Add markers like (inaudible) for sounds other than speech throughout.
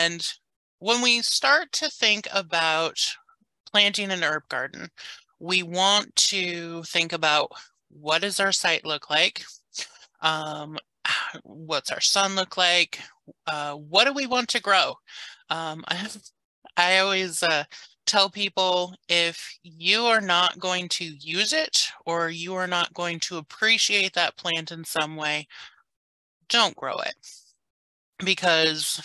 And when we start to think about planting an herb garden, we want to think about what does our site look like? Um, (sighs) what's our sun look like? Uh, what do we want to grow? Um, I, (laughs) I always uh, tell people if you are not going to use it or you are not going to appreciate that plant in some way, don't grow it because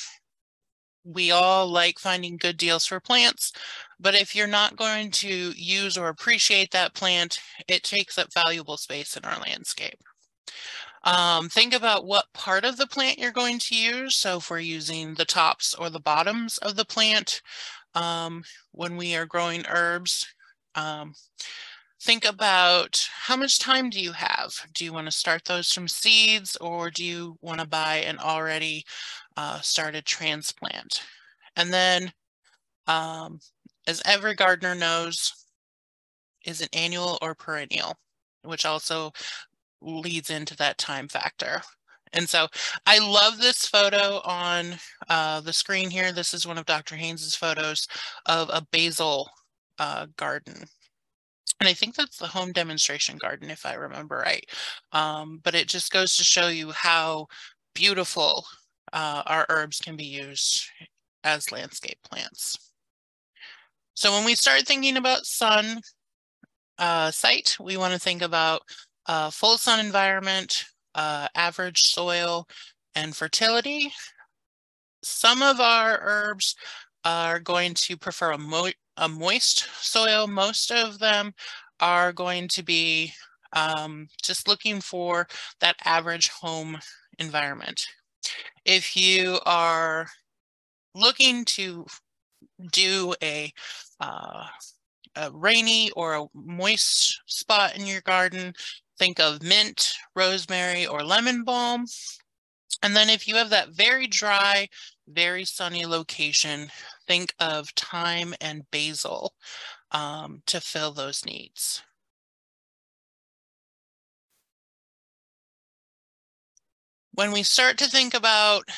we all like finding good deals for plants, but if you're not going to use or appreciate that plant, it takes up valuable space in our landscape. Um, think about what part of the plant you're going to use. So if we're using the tops or the bottoms of the plant um, when we are growing herbs, um, think about how much time do you have? Do you want to start those from seeds or do you want to buy an already uh, started transplant? And then, um, as every gardener knows, is it annual or perennial? Which also leads into that time factor. And so I love this photo on uh, the screen here. This is one of Dr. Haynes's photos of a basil uh, garden. And I think that's the home demonstration garden, if I remember right. Um, but it just goes to show you how beautiful uh, our herbs can be used as landscape plants. So when we start thinking about sun uh, site, we want to think about uh, full sun environment, uh, average soil, and fertility. Some of our herbs are going to prefer a, mo a moist soil. Most of them are going to be um, just looking for that average home environment. If you are looking to do a uh, a rainy or a moist spot in your garden, think of mint, rosemary, or lemon balm. And then if you have that very dry, very sunny location, think of thyme and basil um, to fill those needs. When we start to think about,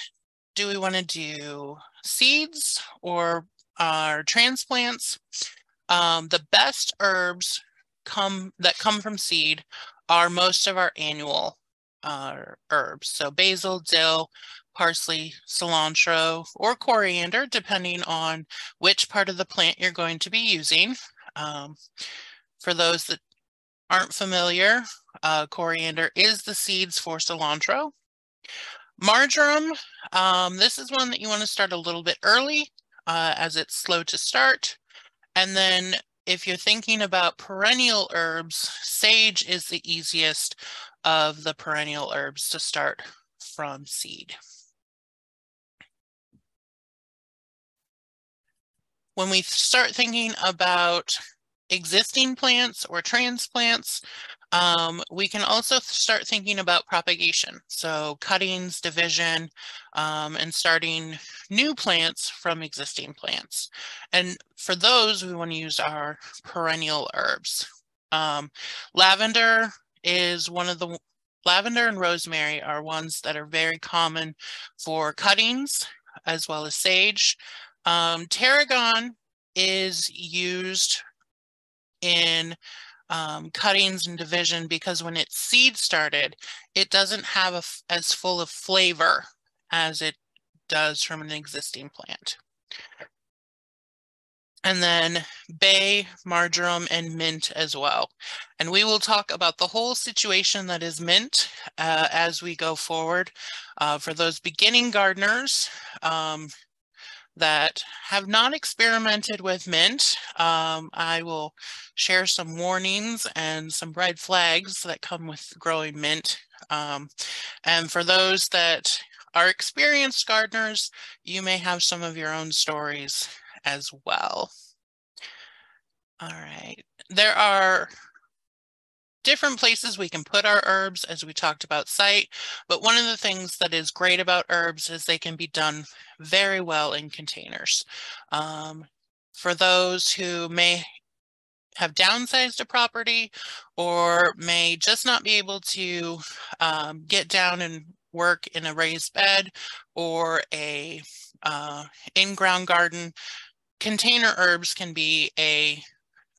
do we want to do seeds or our transplants? Um, the best herbs come that come from seed are most of our annual uh, herbs. So basil, dill, parsley, cilantro, or coriander, depending on which part of the plant you're going to be using. Um, for those that aren't familiar, uh, coriander is the seeds for cilantro. Marjoram, um, this is one that you want to start a little bit early uh, as it's slow to start. And then if you're thinking about perennial herbs, sage is the easiest of the perennial herbs to start from seed. When we start thinking about existing plants or transplants, um, we can also start thinking about propagation. So cuttings, division, um, and starting new plants from existing plants. And for those, we want to use our perennial herbs. Um, lavender is one of the, lavender and rosemary are ones that are very common for cuttings as well as sage. Um, tarragon is used in um, cuttings and division because when it's seed started, it doesn't have a, as full of flavor as it does from an existing plant. And then bay, marjoram, and mint as well. And we will talk about the whole situation that is mint uh, as we go forward. Uh, for those beginning gardeners, um, that have not experimented with mint, um, I will share some warnings and some red flags that come with growing mint. Um, and for those that are experienced gardeners, you may have some of your own stories as well. All right, there are different places we can put our herbs as we talked about site, but one of the things that is great about herbs is they can be done very well in containers. Um, for those who may have downsized a property or may just not be able to um, get down and work in a raised bed or a uh, in-ground garden, container herbs can be a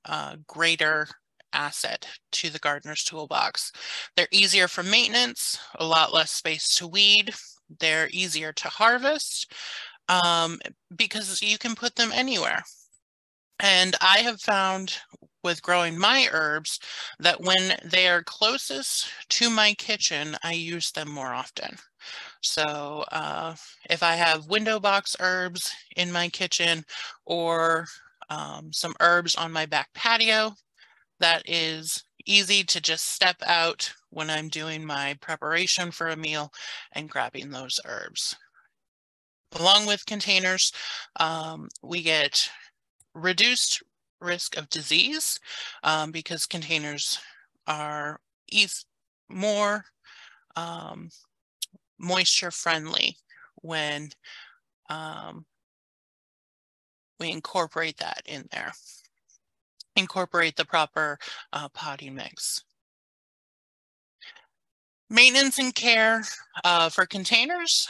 uh, greater asset to the gardener's toolbox. They're easier for maintenance, a lot less space to weed. They're easier to harvest um, because you can put them anywhere. And I have found with growing my herbs that when they are closest to my kitchen, I use them more often. So uh, if I have window box herbs in my kitchen or um, some herbs on my back patio, that is easy to just step out when I'm doing my preparation for a meal and grabbing those herbs. Along with containers, um, we get reduced risk of disease um, because containers are ease, more um, moisture friendly when um, we incorporate that in there. Incorporate the proper uh, potting mix. Maintenance and care uh, for containers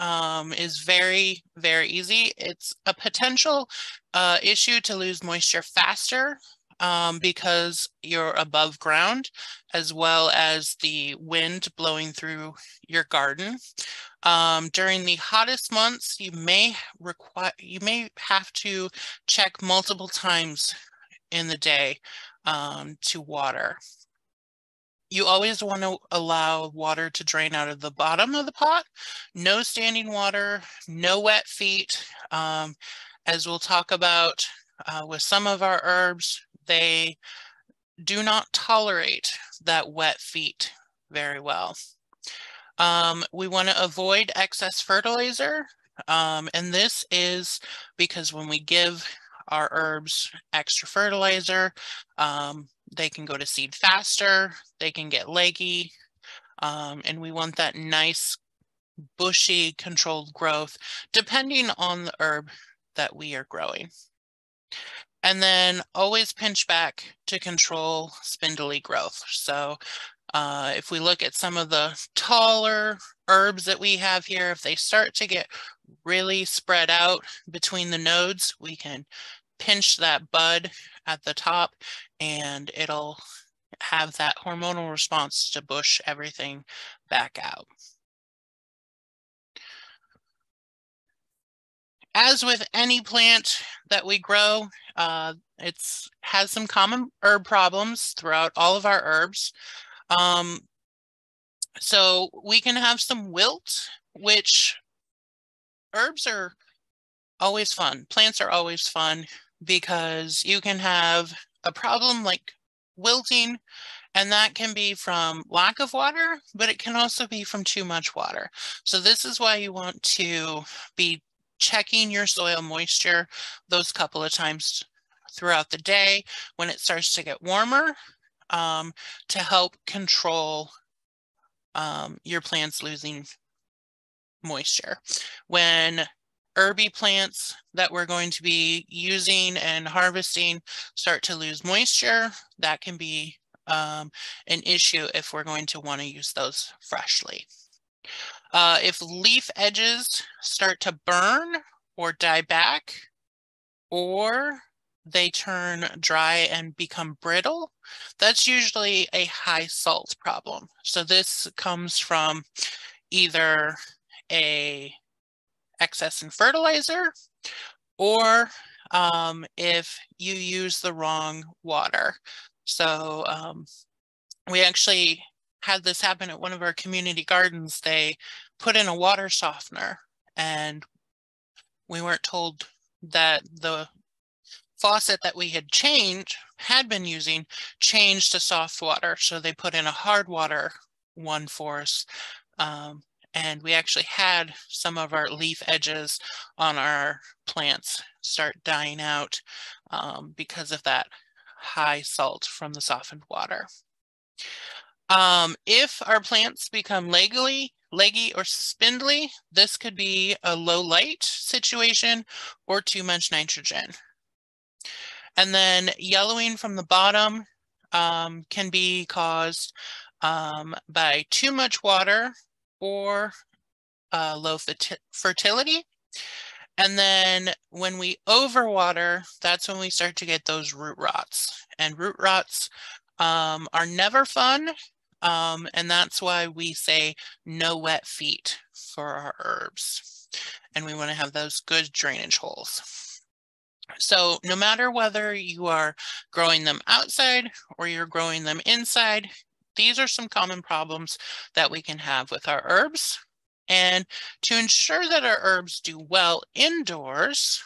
um, is very, very easy. It's a potential uh, issue to lose moisture faster um, because you're above ground, as well as the wind blowing through your garden. Um, during the hottest months, you may require you may have to check multiple times in the day um, to water. You always want to allow water to drain out of the bottom of the pot. No standing water, no wet feet. Um, as we'll talk about uh, with some of our herbs, they do not tolerate that wet feet very well. Um, we want to avoid excess fertilizer. Um, and this is because when we give our herbs extra fertilizer, um, they can go to seed faster, they can get leggy, um, and we want that nice bushy controlled growth depending on the herb that we are growing. And then always pinch back to control spindly growth. So uh, if we look at some of the taller herbs that we have here, if they start to get really spread out between the nodes, we can pinch that bud at the top and it'll have that hormonal response to bush everything back out. As with any plant that we grow, uh, it's has some common herb problems throughout all of our herbs. Um, so we can have some wilt, which herbs are always fun. Plants are always fun because you can have a problem like wilting, and that can be from lack of water, but it can also be from too much water. So this is why you want to be checking your soil moisture those couple of times throughout the day when it starts to get warmer um, to help control um, your plants losing moisture. When herby plants that we're going to be using and harvesting start to lose moisture, that can be um, an issue if we're going to want to use those freshly. Uh, if leaf edges start to burn or die back, or they turn dry and become brittle, that's usually a high salt problem. So this comes from either a excess in fertilizer or um, if you use the wrong water. So um, we actually had this happen at one of our community gardens. They put in a water softener and we weren't told that the faucet that we had changed, had been using, changed to soft water. So they put in a hard water one for us. Um, and we actually had some of our leaf edges on our plants start dying out um, because of that high salt from the softened water. Um, if our plants become legally, leggy or spindly, this could be a low light situation or too much nitrogen. And then yellowing from the bottom um, can be caused um, by too much water or uh, low fertility. And then when we overwater, that's when we start to get those root rots. And root rots um, are never fun. Um, and that's why we say no wet feet for our herbs. And we want to have those good drainage holes. So no matter whether you are growing them outside or you're growing them inside, these are some common problems that we can have with our herbs. And to ensure that our herbs do well indoors,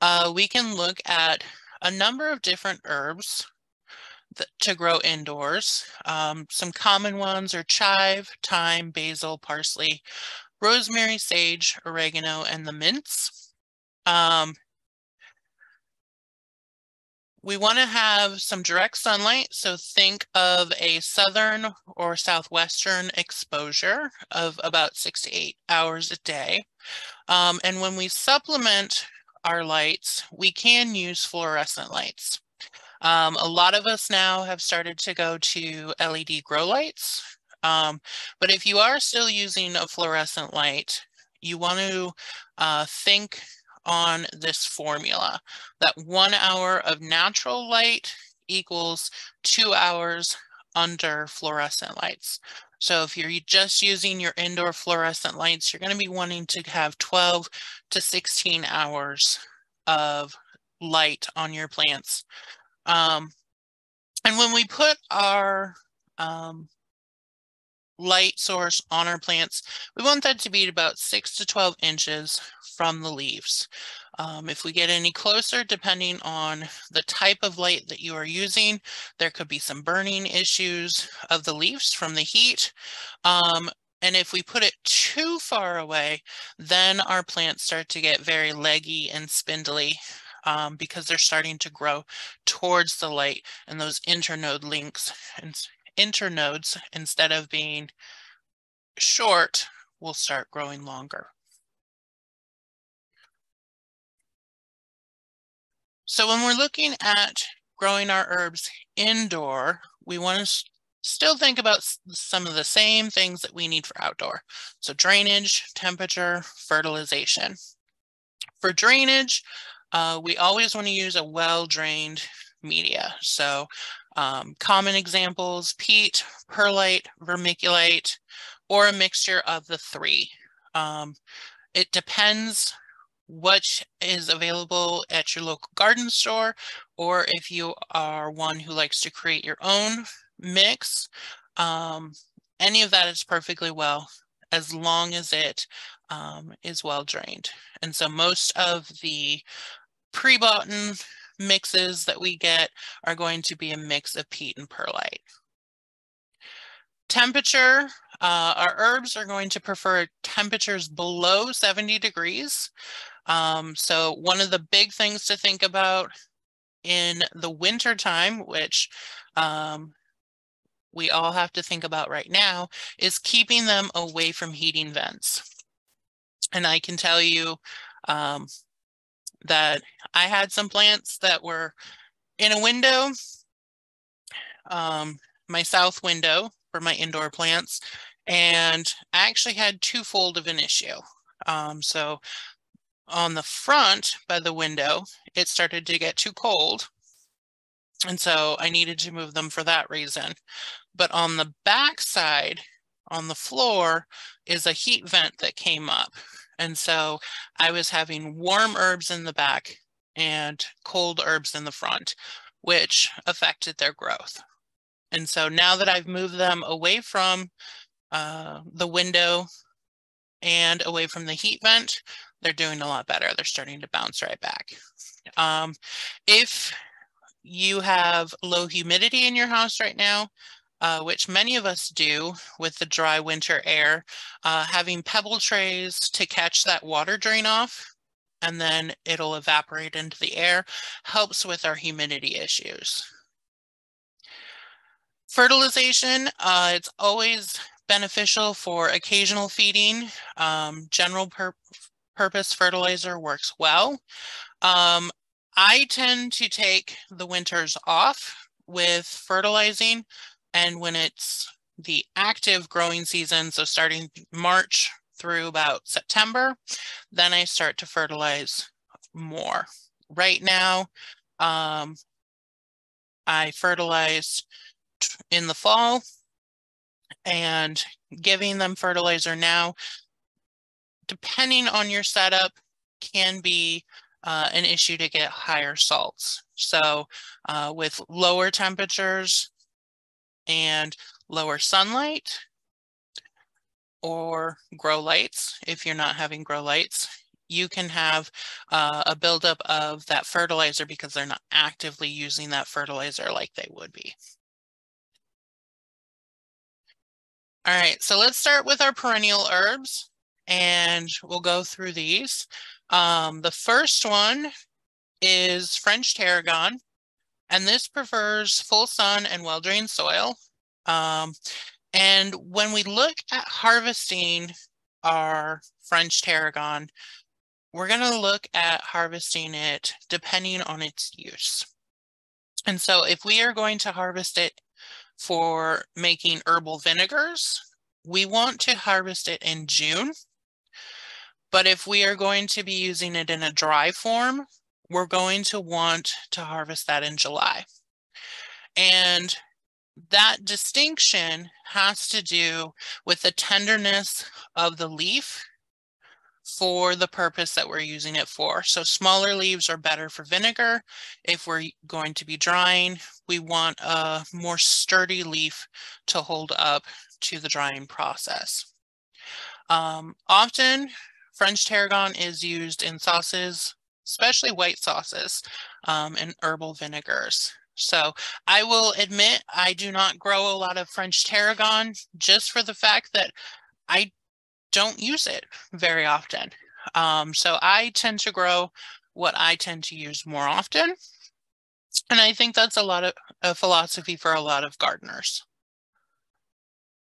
uh, we can look at a number of different herbs to grow indoors. Um, some common ones are chive, thyme, basil, parsley, rosemary, sage, oregano, and the mints. Um, we want to have some direct sunlight, so think of a southern or southwestern exposure of about six to eight hours a day. Um, and when we supplement our lights, we can use fluorescent lights. Um, a lot of us now have started to go to LED grow lights, um, but if you are still using a fluorescent light, you want to uh, think on this formula that one hour of natural light equals two hours under fluorescent lights. So if you're just using your indoor fluorescent lights, you're going to be wanting to have 12 to 16 hours of light on your plants. Um, and when we put our um, light source on our plants, we want that to be about 6 to 12 inches from the leaves. Um, if we get any closer, depending on the type of light that you are using, there could be some burning issues of the leaves from the heat. Um, and if we put it too far away, then our plants start to get very leggy and spindly um, because they're starting to grow towards the light and those internode links and internodes, instead of being short, will start growing longer. So when we're looking at growing our herbs indoor, we want to still think about some of the same things that we need for outdoor. So drainage, temperature, fertilization. For drainage, uh, we always want to use a well-drained media. So um, common examples, peat, perlite, vermiculite, or a mixture of the three. Um, it depends what is available at your local garden store, or if you are one who likes to create your own mix, um, any of that is perfectly well as long as it um, is well drained. And so most of the pre-bought mixes that we get are going to be a mix of peat and perlite. Temperature, uh, our herbs are going to prefer temperatures below 70 degrees. Um, so one of the big things to think about in the winter time, which um, we all have to think about right now, is keeping them away from heating vents. And I can tell you um, that I had some plants that were in a window, um, my south window for my indoor plants, and I actually had twofold of an issue. Um, so on the front by the window, it started to get too cold. And so I needed to move them for that reason. But on the back side, on the floor, is a heat vent that came up. And so I was having warm herbs in the back and cold herbs in the front, which affected their growth. And so now that I've moved them away from uh, the window and away from the heat vent, they're doing a lot better. They're starting to bounce right back. Um, if you have low humidity in your house right now, uh, which many of us do with the dry winter air, uh, having pebble trays to catch that water drain off and then it'll evaporate into the air helps with our humidity issues. Fertilization, uh, it's always beneficial for occasional feeding. Um, general pur purpose fertilizer works well. Um, I tend to take the winters off with fertilizing and when it's the active growing season, so starting March through about September, then I start to fertilize more. Right now, um, I fertilize in the fall and giving them fertilizer now, depending on your setup, can be uh, an issue to get higher salts. So uh, with lower temperatures and lower sunlight or grow lights, if you're not having grow lights, you can have uh, a buildup of that fertilizer because they're not actively using that fertilizer like they would be. All right, so let's start with our perennial herbs and we'll go through these. Um, the first one is French tarragon, and this prefers full sun and well-drained soil. Um, and when we look at harvesting our French tarragon, we're going to look at harvesting it depending on its use. And so if we are going to harvest it for making herbal vinegars. We want to harvest it in June. But if we are going to be using it in a dry form, we're going to want to harvest that in July. And that distinction has to do with the tenderness of the leaf for the purpose that we're using it for. So smaller leaves are better for vinegar. If we're going to be drying, we want a more sturdy leaf to hold up to the drying process. Um, often French tarragon is used in sauces, especially white sauces um, and herbal vinegars. So I will admit I do not grow a lot of French tarragon just for the fact that I don't use it very often. Um, so I tend to grow what I tend to use more often. And I think that's a lot of a philosophy for a lot of gardeners.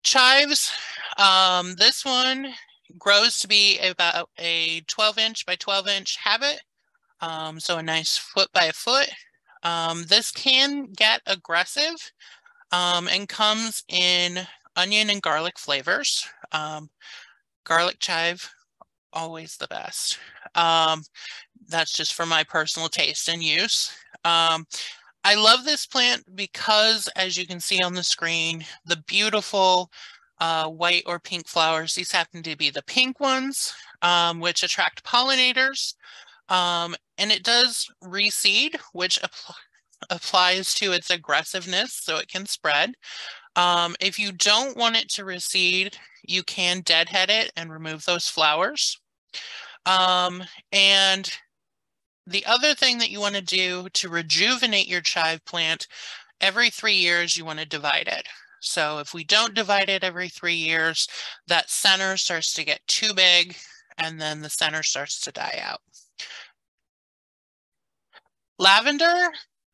Chives, um, this one grows to be about a 12 inch by 12 inch habit. Um, so a nice foot by foot. Um, this can get aggressive um, and comes in onion and garlic flavors. Um, garlic chive, always the best. Um, that's just for my personal taste and use. I love this plant because, as you can see on the screen, the beautiful uh, white or pink flowers, these happen to be the pink ones, um, which attract pollinators. Um, and it does reseed, which (laughs) applies to its aggressiveness so it can spread. Um, if you don't want it to reseed, you can deadhead it and remove those flowers. Um, and the other thing that you want to do to rejuvenate your chive plant, every three years you want to divide it. So if we don't divide it every three years, that center starts to get too big and then the center starts to die out. Lavender,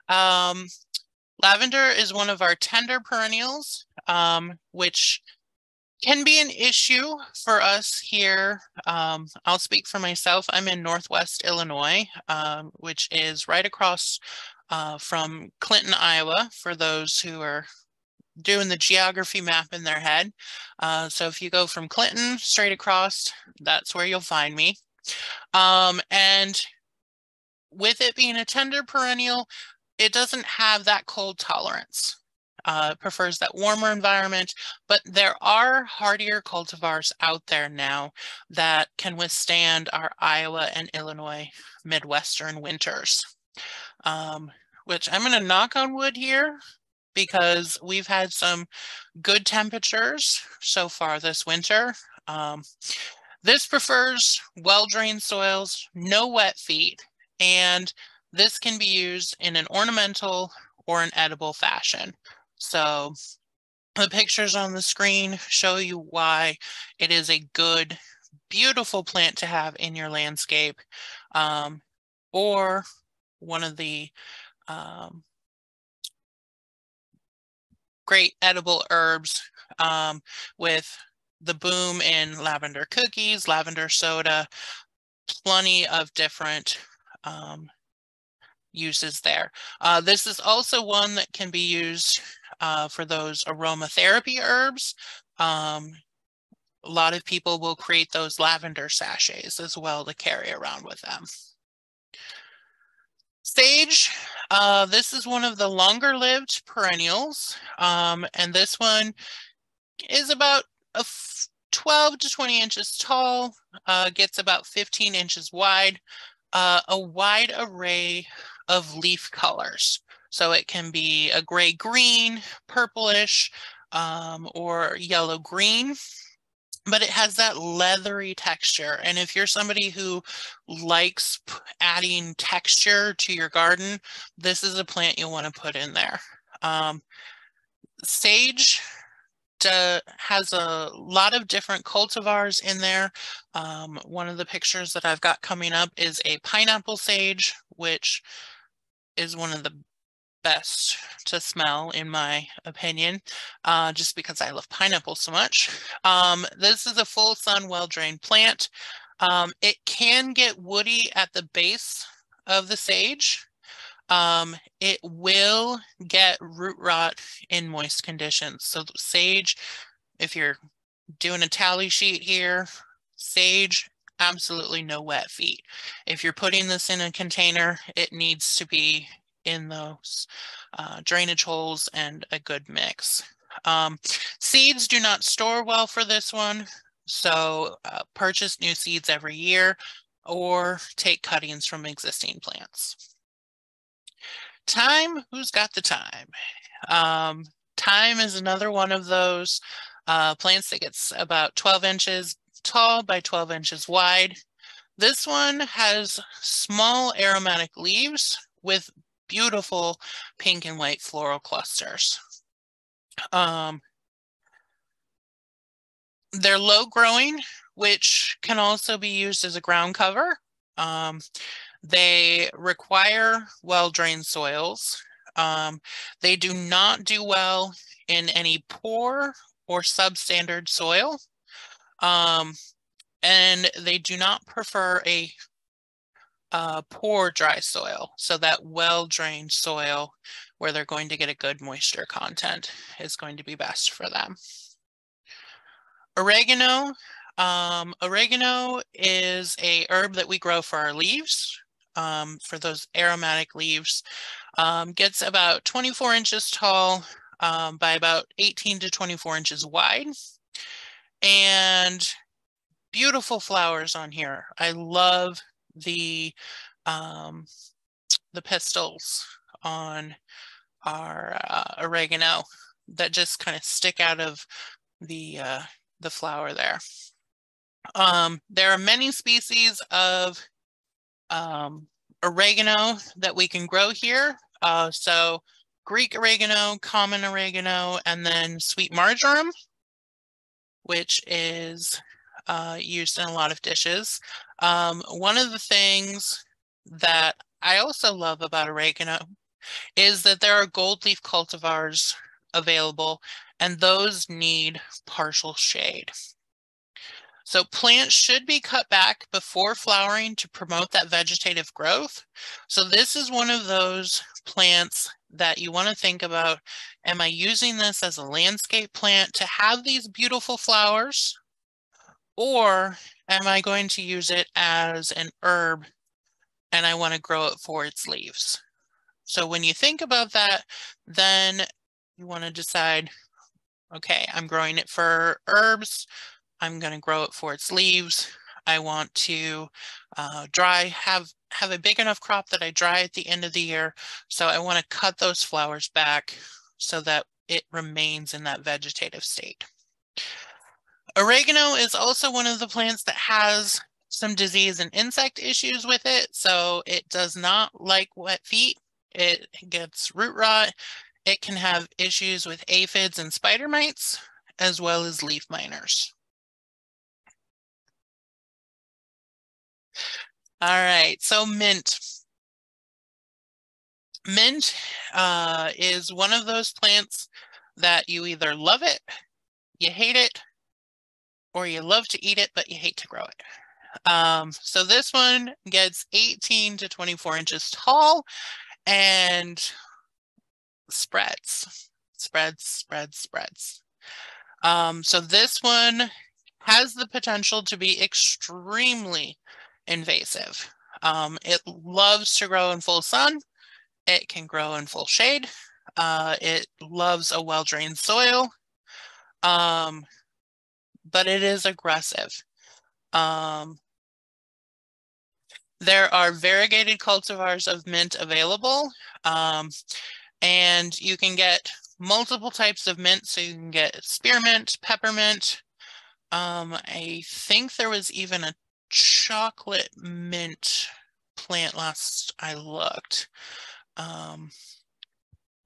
um, lavender is one of our tender perennials, um, which can be an issue for us here. Um, I'll speak for myself. I'm in Northwest Illinois, um, which is right across uh, from Clinton, Iowa, for those who are doing the geography map in their head. Uh, so if you go from Clinton straight across, that's where you'll find me. Um, and with it being a tender perennial, it doesn't have that cold tolerance uh, prefers that warmer environment, but there are hardier cultivars out there now that can withstand our Iowa and Illinois Midwestern winters. Um, which I'm going to knock on wood here because we've had some good temperatures so far this winter. Um, this prefers well-drained soils, no wet feet, and this can be used in an ornamental or an edible fashion. So the pictures on the screen show you why it is a good, beautiful plant to have in your landscape um, or one of the um, great edible herbs um, with the boom in lavender cookies, lavender soda, plenty of different um, uses there. Uh, this is also one that can be used uh, for those aromatherapy herbs. Um, a lot of people will create those lavender sachets as well to carry around with them. Sage, uh, this is one of the longer lived perennials. Um, and this one is about a 12 to 20 inches tall, uh, gets about 15 inches wide, uh, a wide array of leaf colors. So it can be a gray green, purplish, um, or yellow green but it has that leathery texture. And if you're somebody who likes adding texture to your garden, this is a plant you'll want to put in there. Um, sage has a lot of different cultivars in there. Um, one of the pictures that I've got coming up is a pineapple sage, which is one of the best to smell in my opinion, uh, just because I love pineapple so much. Um, this is a full sun, well-drained plant. Um, it can get woody at the base of the sage. Um, it will get root rot in moist conditions. So sage, if you're doing a tally sheet here, sage, absolutely no wet feet. If you're putting this in a container, it needs to be in those uh, drainage holes and a good mix. Um, seeds do not store well for this one, so uh, purchase new seeds every year or take cuttings from existing plants. Thyme, who's got the time? Um, thyme is another one of those uh, plants that gets about 12 inches tall by 12 inches wide. This one has small aromatic leaves with beautiful pink and white floral clusters. Um, they're low growing, which can also be used as a ground cover. Um, they require well-drained soils. Um, they do not do well in any poor or substandard soil. Um, and they do not prefer a uh, poor dry soil. So that well-drained soil where they're going to get a good moisture content is going to be best for them. Oregano. Um, oregano is a herb that we grow for our leaves, um, for those aromatic leaves. Um, gets about 24 inches tall um, by about 18 to 24 inches wide. And beautiful flowers on here. I love the um, the pistils on our uh, oregano that just kind of stick out of the uh, the flower there. Um, there are many species of um, oregano that we can grow here. Uh, so Greek oregano, common oregano, and then sweet marjoram, which is uh, used in a lot of dishes. Um, one of the things that I also love about oregano is that there are gold leaf cultivars available and those need partial shade. So plants should be cut back before flowering to promote that vegetative growth. So this is one of those plants that you want to think about. Am I using this as a landscape plant to have these beautiful flowers? Or am I going to use it as an herb and I want to grow it for its leaves? So when you think about that, then you want to decide, okay, I'm growing it for herbs. I'm going to grow it for its leaves. I want to uh, dry, have, have a big enough crop that I dry at the end of the year. So I want to cut those flowers back so that it remains in that vegetative state. Oregano is also one of the plants that has some disease and insect issues with it. So it does not like wet feet. It gets root rot. It can have issues with aphids and spider mites, as well as leaf miners. All right, so mint. Mint uh, is one of those plants that you either love it, you hate it, or you love to eat it, but you hate to grow it. Um, so this one gets 18 to 24 inches tall and spreads. spreads, spreads, spreads. Um, so this one has the potential to be extremely invasive. Um, it loves to grow in full sun. It can grow in full shade. Uh, it loves a well-drained soil, um, but it is aggressive. Um, there are variegated cultivars of mint available, um, and you can get multiple types of mint. So you can get spearmint, peppermint. Um, I think there was even a chocolate mint plant last I looked. Um,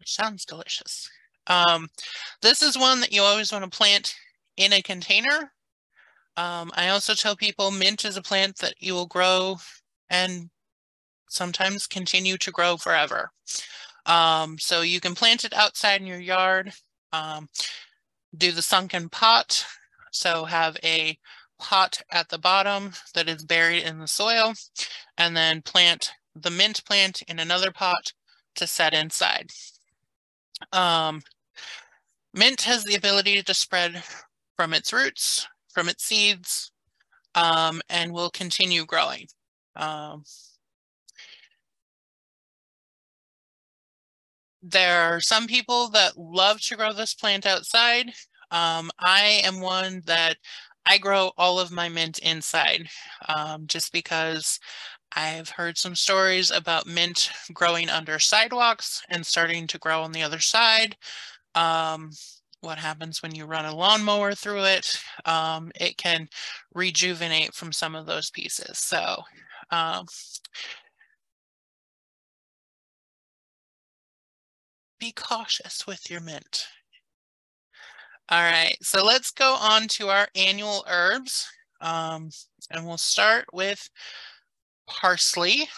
sounds delicious. Um, this is one that you always want to plant in a container. Um, I also tell people mint is a plant that you will grow and sometimes continue to grow forever. Um, so you can plant it outside in your yard, um, do the sunken pot. So have a pot at the bottom that is buried in the soil and then plant the mint plant in another pot to set inside. Um, mint has the ability to spread from its roots, from its seeds, um, and will continue growing. Um, there are some people that love to grow this plant outside. Um, I am one that I grow all of my mint inside um, just because I've heard some stories about mint growing under sidewalks and starting to grow on the other side. Um, what happens when you run a lawnmower through it? Um, it can rejuvenate from some of those pieces. So um, be cautious with your mint. All right, so let's go on to our annual herbs. Um, and we'll start with parsley.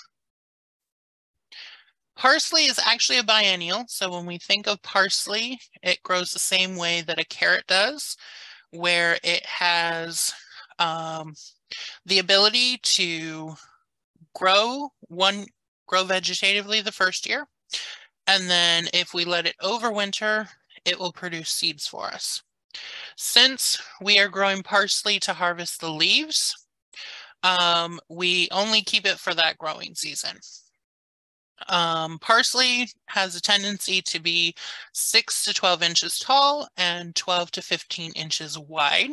Parsley is actually a biennial. So when we think of parsley, it grows the same way that a carrot does, where it has um, the ability to grow one grow vegetatively the first year. And then if we let it overwinter, it will produce seeds for us. Since we are growing parsley to harvest the leaves, um, we only keep it for that growing season. Um, parsley has a tendency to be 6 to 12 inches tall and 12 to 15 inches wide.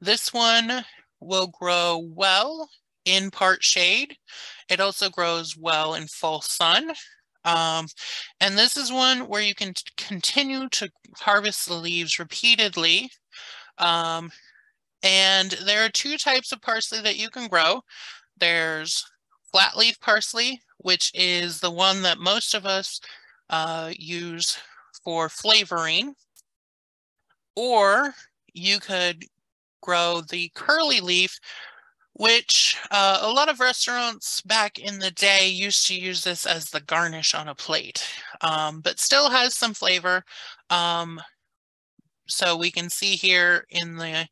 This one will grow well in part shade. It also grows well in full sun. Um, and this is one where you can continue to harvest the leaves repeatedly. Um, and there are two types of parsley that you can grow. There's flat leaf parsley, which is the one that most of us uh, use for flavoring. Or you could grow the curly leaf, which uh, a lot of restaurants back in the day used to use this as the garnish on a plate, um, but still has some flavor. Um, so we can see here in the,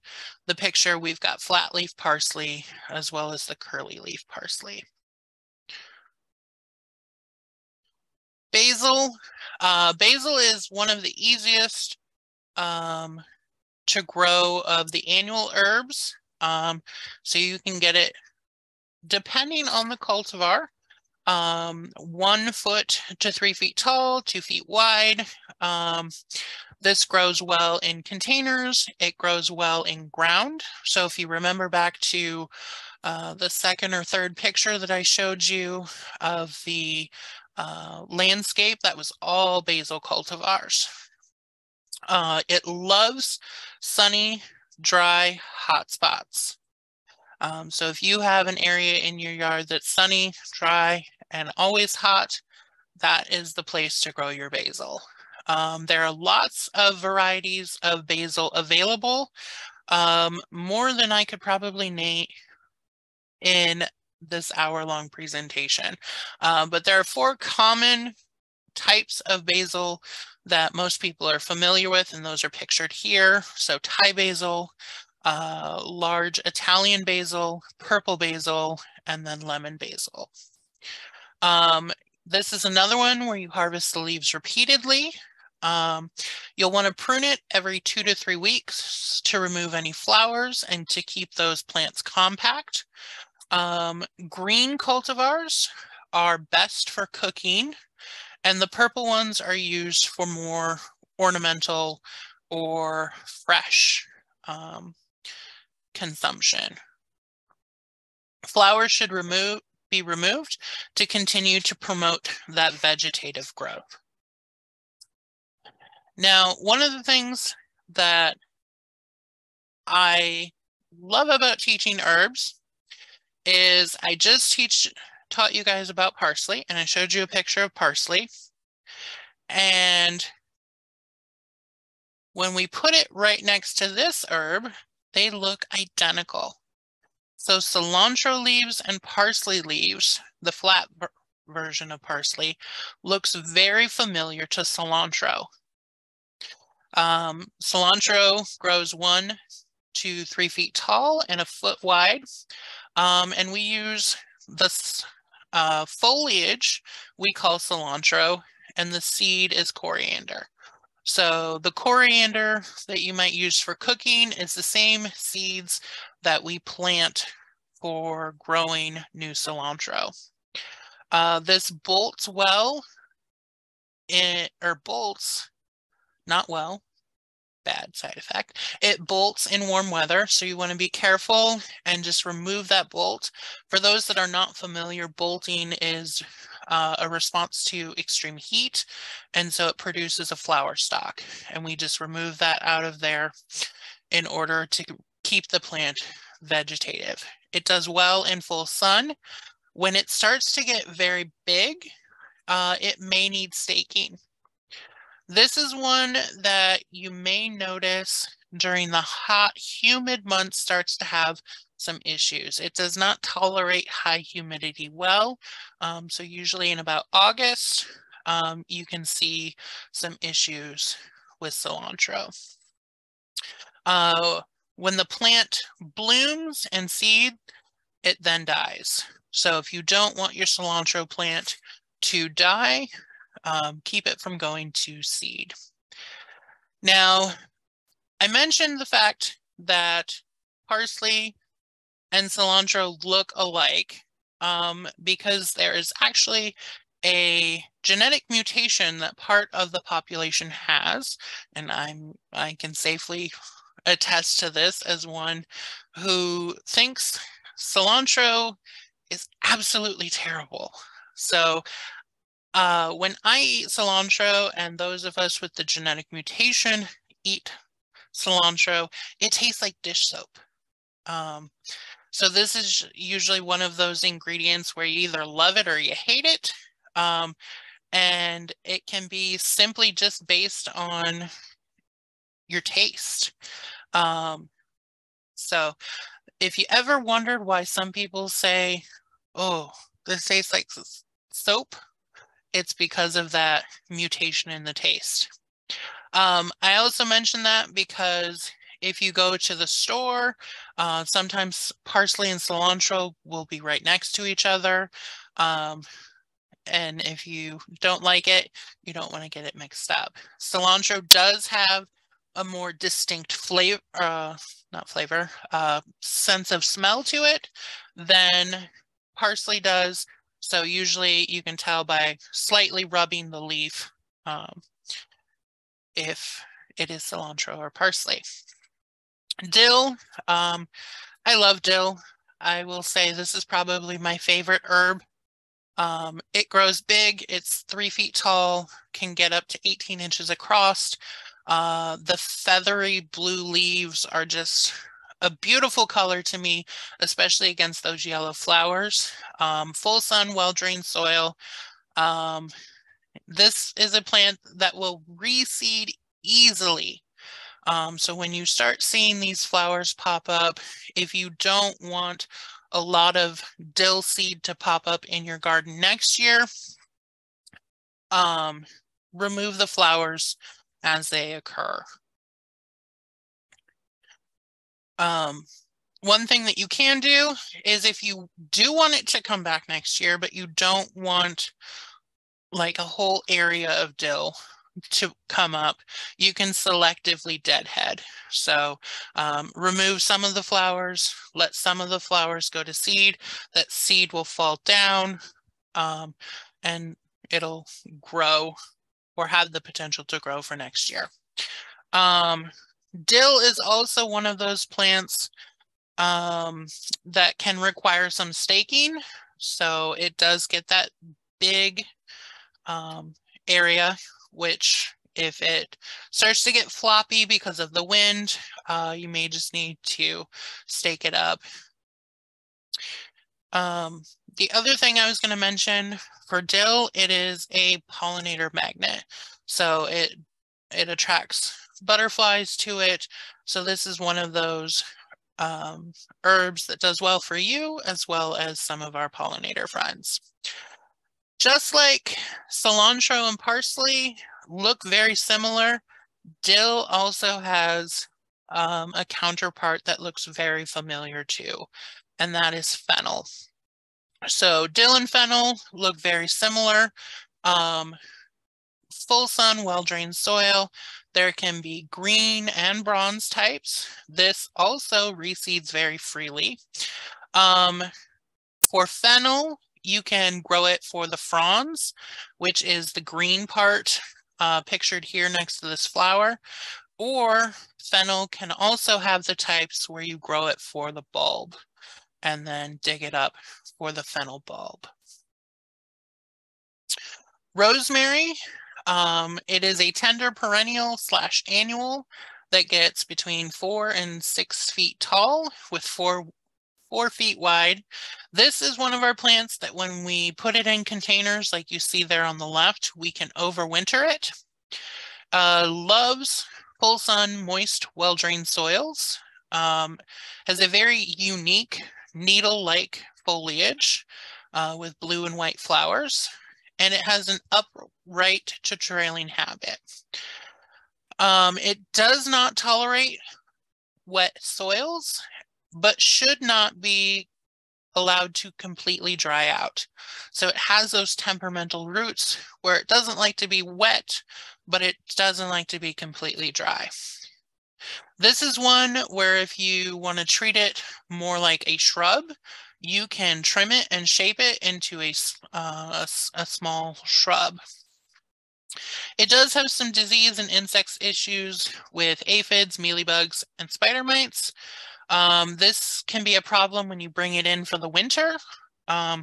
the picture, we've got flat leaf parsley as well as the curly leaf parsley. Basil. Uh, basil is one of the easiest um, to grow of the annual herbs. Um, so you can get it depending on the cultivar, um, one foot to three feet tall, two feet wide. Um, this grows well in containers. It grows well in ground. So if you remember back to uh, the second or third picture that I showed you of the uh, landscape, that was all basil cultivars. Uh, it loves sunny, dry, hot spots. Um, so if you have an area in your yard that's sunny, dry, and always hot, that is the place to grow your basil. Um, there are lots of varieties of basil available, um, more than I could probably name in this hour-long presentation. Uh, but there are four common types of basil that most people are familiar with, and those are pictured here. So Thai basil, uh, large Italian basil, purple basil, and then lemon basil. Um, this is another one where you harvest the leaves repeatedly. Um, you'll want to prune it every two to three weeks to remove any flowers and to keep those plants compact. Um, green cultivars are best for cooking and the purple ones are used for more ornamental or fresh um, consumption. Flowers should remove, be removed to continue to promote that vegetative growth. Now, one of the things that I love about teaching herbs is I just teach taught you guys about parsley and I showed you a picture of parsley. And when we put it right next to this herb, they look identical. So cilantro leaves and parsley leaves, the flat version of parsley, looks very familiar to cilantro. Um, cilantro grows one to three feet tall and a foot wide. Um, and we use the uh, foliage we call cilantro and the seed is coriander. So the coriander that you might use for cooking is the same seeds that we plant for growing new cilantro. Uh, this bolts well, in, or bolts, not well, bad side effect. It bolts in warm weather, so you want to be careful and just remove that bolt. For those that are not familiar, bolting is uh, a response to extreme heat, and so it produces a flower stalk. And we just remove that out of there in order to keep the plant vegetative. It does well in full sun. When it starts to get very big, uh, it may need staking. This is one that you may notice during the hot, humid months starts to have some issues. It does not tolerate high humidity well. Um, so usually in about August, um, you can see some issues with cilantro. Uh, when the plant blooms and seed, it then dies. So if you don't want your cilantro plant to die, um, keep it from going to seed. Now, I mentioned the fact that parsley and cilantro look alike um, because there is actually a genetic mutation that part of the population has, and I'm I can safely attest to this as one who thinks cilantro is absolutely terrible. So uh, when I eat cilantro and those of us with the genetic mutation eat cilantro, it tastes like dish soap. Um, so this is usually one of those ingredients where you either love it or you hate it. Um, and it can be simply just based on your taste. Um, so if you ever wondered why some people say, oh, this tastes like soap, it's because of that mutation in the taste. Um, I also mentioned that because if you go to the store, uh, sometimes parsley and cilantro will be right next to each other. Um, and if you don't like it, you don't want to get it mixed up. Cilantro does have a more distinct flavor, uh, not flavor, uh, sense of smell to it than parsley does. So usually you can tell by slightly rubbing the leaf um, if it is cilantro or parsley. Dill, um, I love dill. I will say this is probably my favorite herb. Um, it grows big, it's three feet tall, can get up to 18 inches across. Uh, the feathery blue leaves are just a beautiful color to me, especially against those yellow flowers. Um, full sun, well-drained soil. Um, this is a plant that will reseed easily. Um, so when you start seeing these flowers pop up, if you don't want a lot of dill seed to pop up in your garden next year, um, remove the flowers as they occur. Um, one thing that you can do is if you do want it to come back next year, but you don't want like a whole area of dill, to come up, you can selectively deadhead. So um, remove some of the flowers, let some of the flowers go to seed. That seed will fall down um, and it'll grow or have the potential to grow for next year. Um, dill is also one of those plants um, that can require some staking. So it does get that big um, area, which if it starts to get floppy because of the wind, uh, you may just need to stake it up. Um, the other thing I was going to mention for dill, it is a pollinator magnet. So it it attracts butterflies to it. So this is one of those um, herbs that does well for you as well as some of our pollinator friends. Just like cilantro and parsley look very similar, dill also has um, a counterpart that looks very familiar too, and that is fennel. So dill and fennel look very similar. Um, full sun, well-drained soil. There can be green and bronze types. This also reseeds very freely. Um, for fennel, you can grow it for the fronds, which is the green part uh, pictured here next to this flower. Or fennel can also have the types where you grow it for the bulb and then dig it up for the fennel bulb. Rosemary, um, it is a tender perennial slash annual that gets between four and six feet tall with four four feet wide. This is one of our plants that when we put it in containers like you see there on the left, we can overwinter it. Uh, loves full sun, moist, well-drained soils. Um, has a very unique needle-like foliage uh, with blue and white flowers, and it has an upright to trailing habit. Um, it does not tolerate wet soils but should not be allowed to completely dry out. So it has those temperamental roots where it doesn't like to be wet, but it doesn't like to be completely dry. This is one where if you want to treat it more like a shrub, you can trim it and shape it into a, uh, a, a small shrub. It does have some disease and insects issues with aphids, mealybugs, and spider mites, um, this can be a problem when you bring it in for the winter. Um,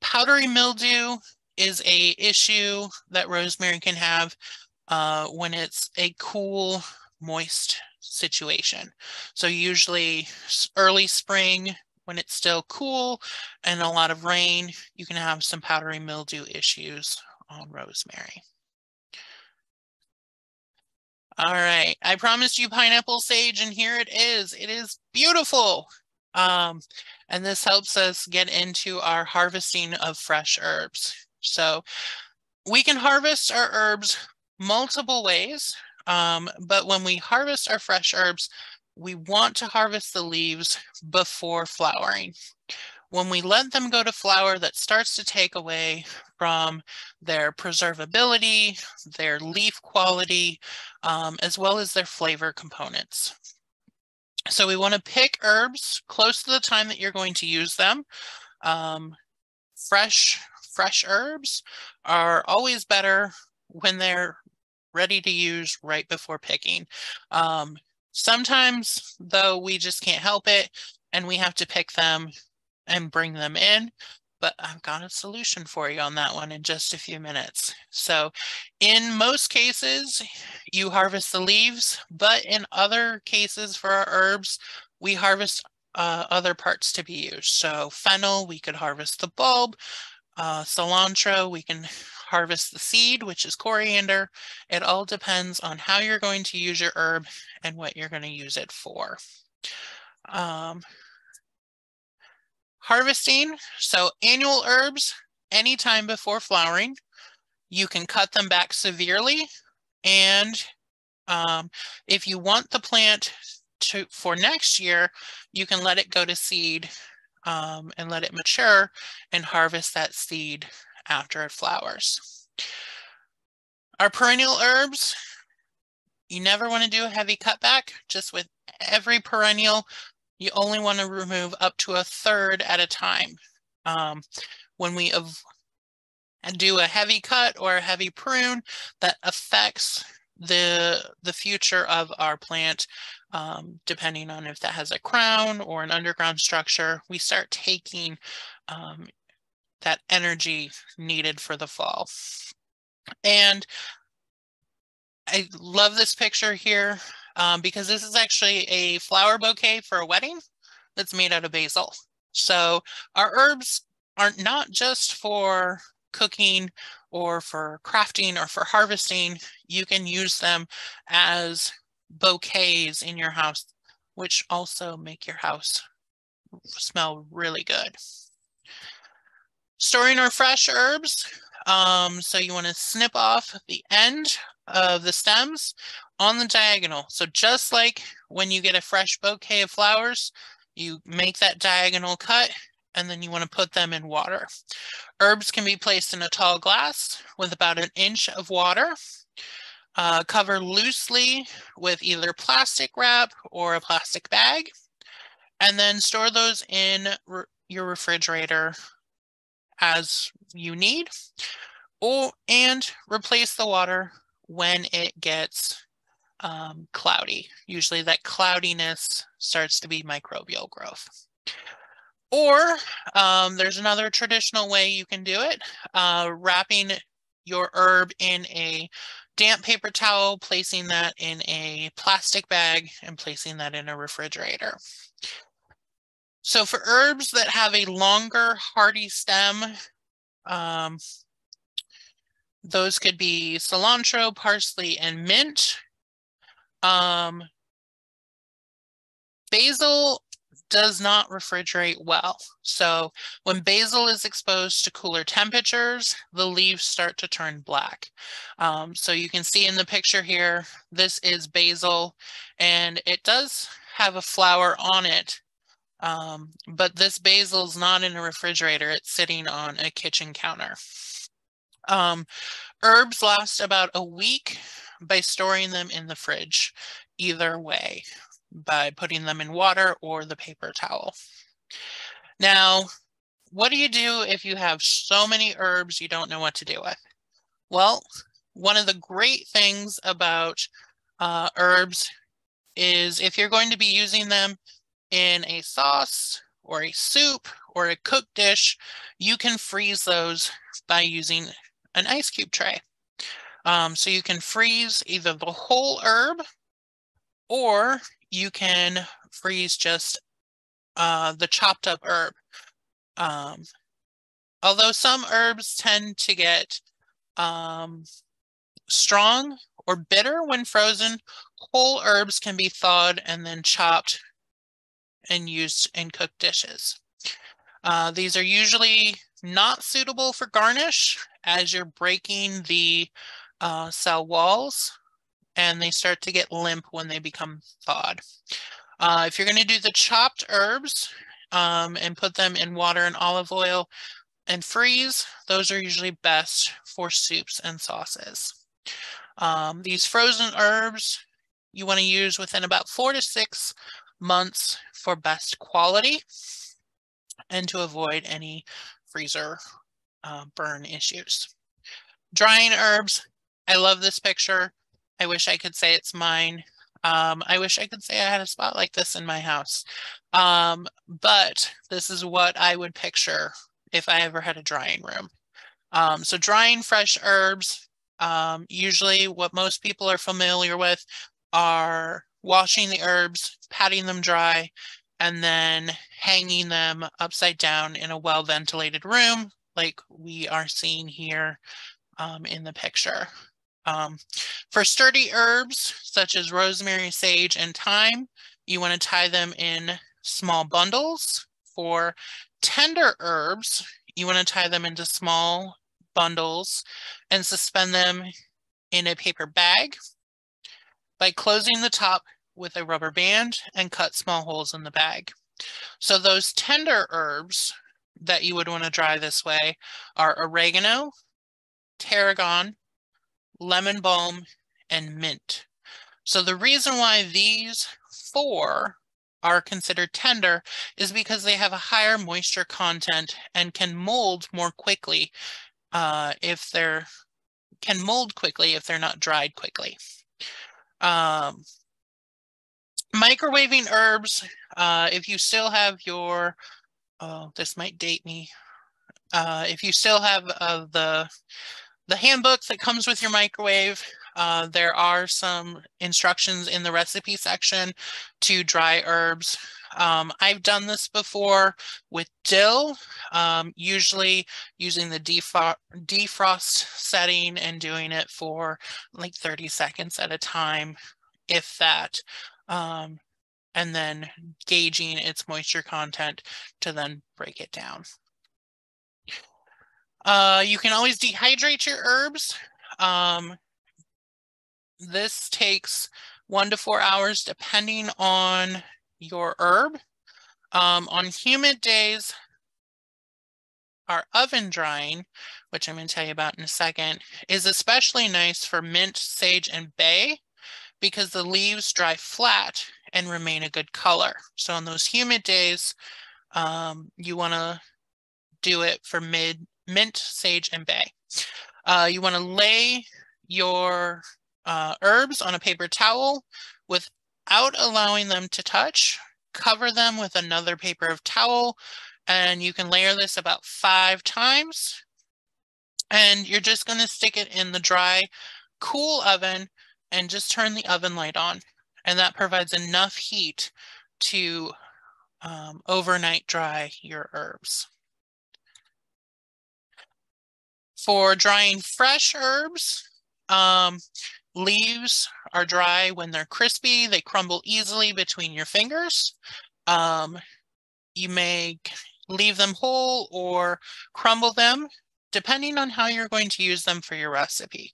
powdery mildew is a issue that rosemary can have uh, when it's a cool, moist situation. So usually early spring when it's still cool and a lot of rain, you can have some powdery mildew issues on rosemary. All right, I promised you pineapple sage and here it is. It is beautiful. Um, and this helps us get into our harvesting of fresh herbs. So we can harvest our herbs multiple ways, um, but when we harvest our fresh herbs, we want to harvest the leaves before flowering. When we let them go to flower, that starts to take away from their preservability, their leaf quality, um, as well as their flavor components. So we want to pick herbs close to the time that you're going to use them. Um, fresh, fresh herbs are always better when they're ready to use right before picking. Um, sometimes, though, we just can't help it and we have to pick them and bring them in. But I've got a solution for you on that one in just a few minutes. So in most cases, you harvest the leaves, but in other cases for our herbs, we harvest uh, other parts to be used. So fennel, we could harvest the bulb. Uh, cilantro, we can harvest the seed, which is coriander. It all depends on how you're going to use your herb and what you're going to use it for. Um, Harvesting, so annual herbs, anytime before flowering, you can cut them back severely. And um, if you want the plant to for next year, you can let it go to seed um, and let it mature and harvest that seed after it flowers. Our perennial herbs, you never want to do a heavy cutback. Just with every perennial, you only want to remove up to a third at a time. Um, when we do a heavy cut or a heavy prune, that affects the the future of our plant um, depending on if that has a crown or an underground structure we start taking um, that energy needed for the fall and I love this picture here um, because this is actually a flower bouquet for a wedding that's made out of basil. So our herbs are not just for cooking or for crafting or for harvesting. You can use them as bouquets in your house, which also make your house smell really good. Storing our fresh herbs. Um, so you want to snip off the end of the stems on the diagonal. So just like when you get a fresh bouquet of flowers, you make that diagonal cut and then you want to put them in water. Herbs can be placed in a tall glass with about an inch of water. Uh, cover loosely with either plastic wrap or a plastic bag, and then store those in re your refrigerator as you need, or and replace the water when it gets um, cloudy. Usually that cloudiness starts to be microbial growth. Or um, there's another traditional way you can do it, uh, wrapping your herb in a damp paper towel, placing that in a plastic bag and placing that in a refrigerator. So for herbs that have a longer hardy stem, um, those could be cilantro, parsley, and mint. Um, basil does not refrigerate well. So when basil is exposed to cooler temperatures, the leaves start to turn black. Um, so you can see in the picture here, this is basil and it does have a flower on it. Um, but this basil is not in a refrigerator, it's sitting on a kitchen counter. Um, herbs last about a week by storing them in the fridge, either way by putting them in water or the paper towel. Now, what do you do if you have so many herbs you don't know what to do with? Well, one of the great things about uh, herbs is if you're going to be using them in a sauce or a soup or a cooked dish, you can freeze those by using an ice cube tray. Um, so you can freeze either the whole herb or you can freeze just uh, the chopped up herb. Um, although some herbs tend to get um, strong or bitter when frozen, whole herbs can be thawed and then chopped and used in cooked dishes. Uh, these are usually not suitable for garnish as you're breaking the uh, cell walls and they start to get limp when they become thawed. Uh, if you're going to do the chopped herbs um, and put them in water and olive oil and freeze, those are usually best for soups and sauces. Um, these frozen herbs you want to use within about four to six months for best quality and to avoid any freezer uh, burn issues. Drying herbs, I love this picture. I wish I could say it's mine. Um, I wish I could say I had a spot like this in my house. Um, but this is what I would picture if I ever had a drying room. Um, so drying fresh herbs, um, usually what most people are familiar with are washing the herbs, patting them dry, and then hanging them upside down in a well ventilated room like we are seeing here um, in the picture. Um, for sturdy herbs, such as rosemary, sage, and thyme, you want to tie them in small bundles. For tender herbs, you want to tie them into small bundles and suspend them in a paper bag by closing the top with a rubber band and cut small holes in the bag. So those tender herbs that you would want to dry this way are oregano, tarragon, lemon balm, and mint. So the reason why these four are considered tender is because they have a higher moisture content and can mold more quickly uh, if they're can mold quickly if they're not dried quickly. Um, microwaving herbs, uh, if you still have your, oh, this might date me. Uh, if you still have uh, the the handbook that comes with your microwave, uh, there are some instructions in the recipe section to dry herbs. Um, I've done this before with dill, um, usually using the defro defrost setting and doing it for like 30 seconds at a time, if that. Um, and then gauging its moisture content to then break it down. Uh, you can always dehydrate your herbs. Um, this takes one to four hours depending on your herb. Um, on humid days, our oven drying, which I'm going to tell you about in a second, is especially nice for mint, sage, and bay because the leaves dry flat and remain a good color. So on those humid days, um, you want to do it for mid mint, sage, and bay. Uh, you want to lay your uh, herbs on a paper towel without allowing them to touch. Cover them with another paper of towel, and you can layer this about five times. And you're just going to stick it in the dry, cool oven and just turn the oven light on. And that provides enough heat to um, overnight dry your herbs. For drying fresh herbs, um, leaves are dry when they're crispy. They crumble easily between your fingers. Um, you may leave them whole or crumble them, depending on how you're going to use them for your recipe.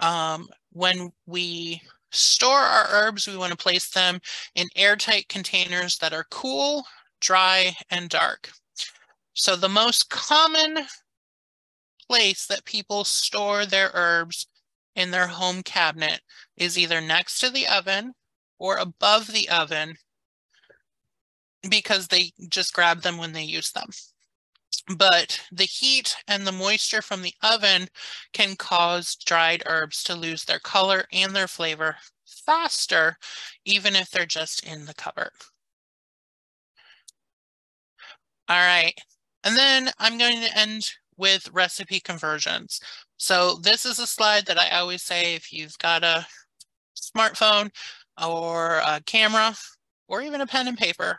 Um, when we store our herbs, we want to place them in airtight containers that are cool, dry, and dark. So the most common place that people store their herbs in their home cabinet is either next to the oven or above the oven because they just grab them when they use them. But the heat and the moisture from the oven can cause dried herbs to lose their color and their flavor faster, even if they're just in the cupboard. All right, and then I'm going to end with recipe conversions. So this is a slide that I always say if you've got a smartphone or a camera or even a pen and paper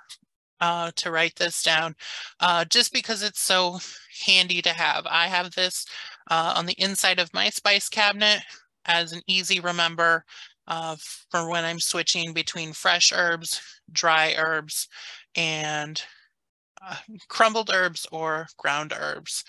uh, to write this down, uh, just because it's so handy to have. I have this uh, on the inside of my spice cabinet as an easy remember uh, for when I'm switching between fresh herbs, dry herbs, and uh, crumbled herbs or ground herbs.